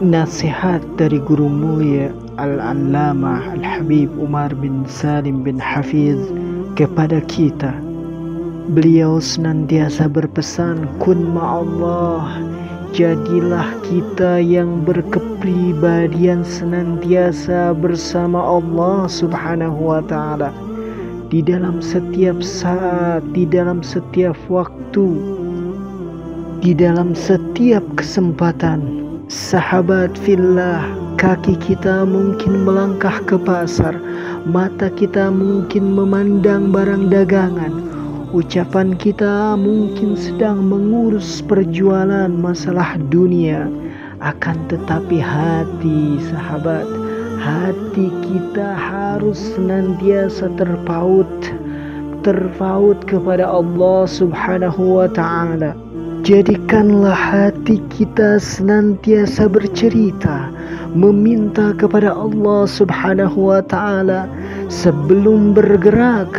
Nasihat dari guru mulia Al-Allamah Al-Habib Umar bin Salim bin Hafiz kepada kita. Beliau senantiasa berpesan kun ma'allah Jadilah kita yang berkepribadian senantiasa bersama Allah Subhanahu wa taala di dalam setiap saat, di dalam setiap waktu, di dalam setiap kesempatan. Sahabat fillah, kaki kita mungkin melangkah ke pasar, mata kita mungkin memandang barang dagangan, ucapan kita mungkin sedang mengurus perjualan masalah dunia, akan tetapi hati sahabat, hati kita harus senantiasa terpaut, terpaut kepada Allah Subhanahu wa Ta'ala. Jadikanlah hati kita senantiasa bercerita, meminta kepada Allah Subhanahu wa Ta'ala sebelum bergerak,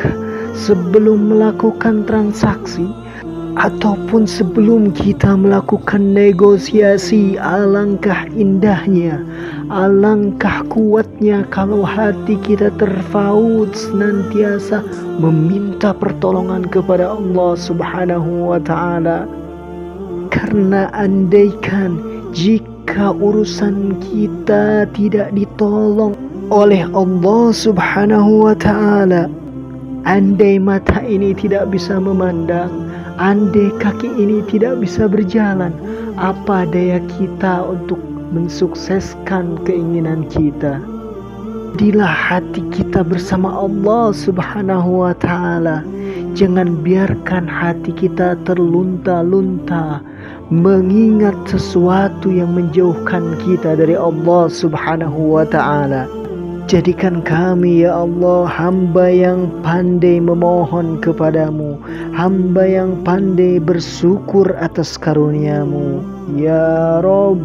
sebelum melakukan transaksi, ataupun sebelum kita melakukan negosiasi. Alangkah indahnya, alangkah kuatnya kalau hati kita terpaut senantiasa meminta pertolongan kepada Allah Subhanahu wa Ta'ala. Karena andaikan jika urusan kita tidak ditolong oleh Allah Subhanahu wa taala, andai mata ini tidak bisa memandang, andai kaki ini tidak bisa berjalan, apa daya kita untuk mensukseskan keinginan kita? Jadilah hati kita bersama Allah Subhanahu wa taala. Jangan biarkan hati kita terlunta-lunta mengingat sesuatu yang menjauhkan kita dari Allah Subhanahu wa taala. Jadikan kami ya Allah hamba yang pandai memohon kepadamu, hamba yang pandai bersyukur atas karuniamu. Ya Rabb